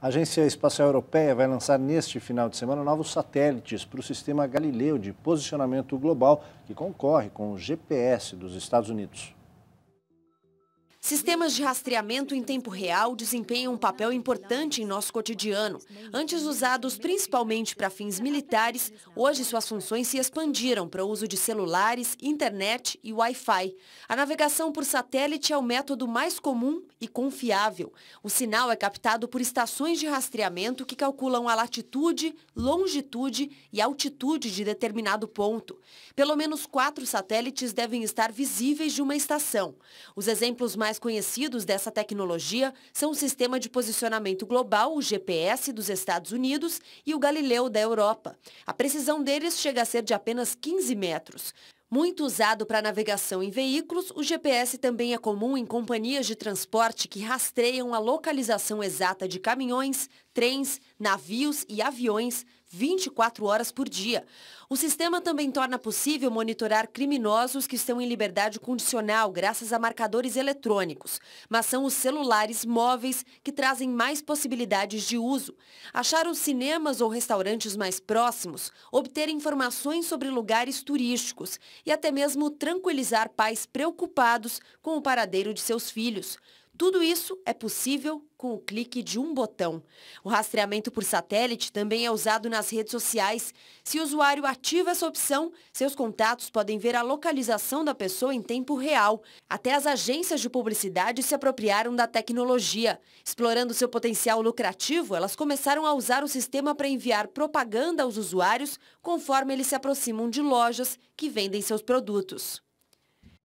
A Agência Espacial Europeia vai lançar neste final de semana novos satélites para o sistema Galileu de posicionamento global, que concorre com o GPS dos Estados Unidos. Sistemas de rastreamento em tempo real desempenham um papel importante em nosso cotidiano. Antes usados principalmente para fins militares, hoje suas funções se expandiram para o uso de celulares, internet e Wi-Fi. A navegação por satélite é o método mais comum e confiável. O sinal é captado por estações de rastreamento que calculam a latitude, longitude e altitude de determinado ponto. Pelo menos quatro satélites devem estar visíveis de uma estação. Os exemplos mais mais conhecidos dessa tecnologia são o Sistema de Posicionamento Global, o GPS, dos Estados Unidos e o Galileu da Europa. A precisão deles chega a ser de apenas 15 metros. Muito usado para navegação em veículos, o GPS também é comum em companhias de transporte que rastreiam a localização exata de caminhões, trens, navios e aviões 24 horas por dia. O sistema também torna possível monitorar criminosos que estão em liberdade condicional graças a marcadores eletrônicos, mas são os celulares móveis que trazem mais possibilidades de uso. Achar os cinemas ou restaurantes mais próximos, obter informações sobre lugares turísticos e até mesmo tranquilizar pais preocupados com o paradeiro de seus filhos. Tudo isso é possível com o clique de um botão. O rastreamento por satélite também é usado nas redes sociais. Se o usuário ativa essa opção, seus contatos podem ver a localização da pessoa em tempo real. Até as agências de publicidade se apropriaram da tecnologia. Explorando seu potencial lucrativo, elas começaram a usar o sistema para enviar propaganda aos usuários conforme eles se aproximam de lojas que vendem seus produtos.